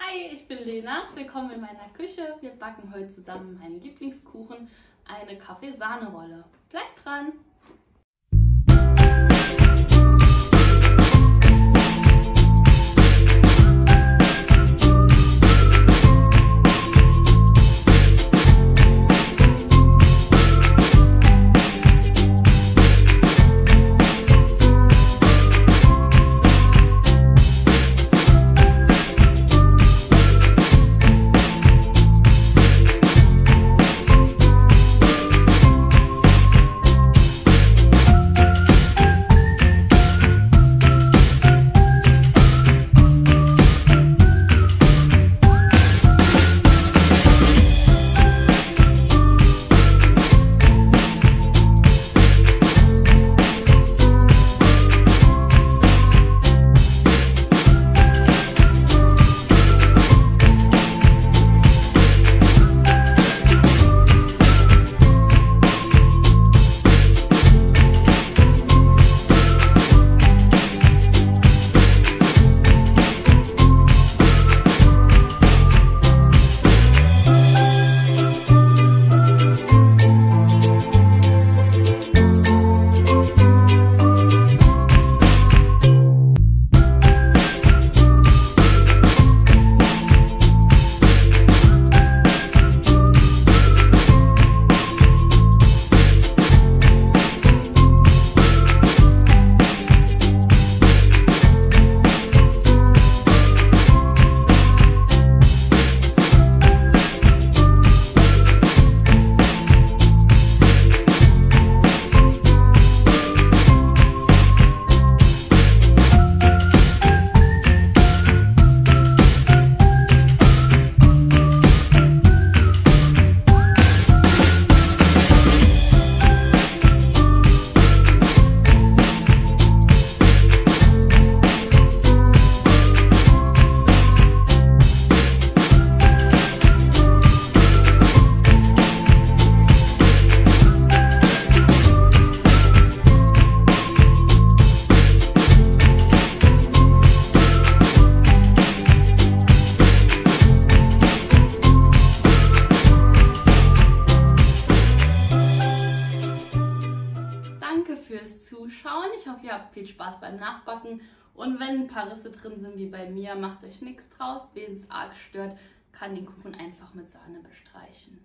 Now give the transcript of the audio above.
Hi, ich bin Lena. Willkommen in meiner Küche. Wir backen heute zusammen meinen Lieblingskuchen, eine Kaffeesahnerolle. Bleibt dran! Fürs Zuschauen. Ich hoffe, ihr habt viel Spaß beim Nachbacken. Und wenn ein paar Risse drin sind wie bei mir, macht euch nichts draus. Wen es arg stört, kann den Kuchen einfach mit Sahne bestreichen.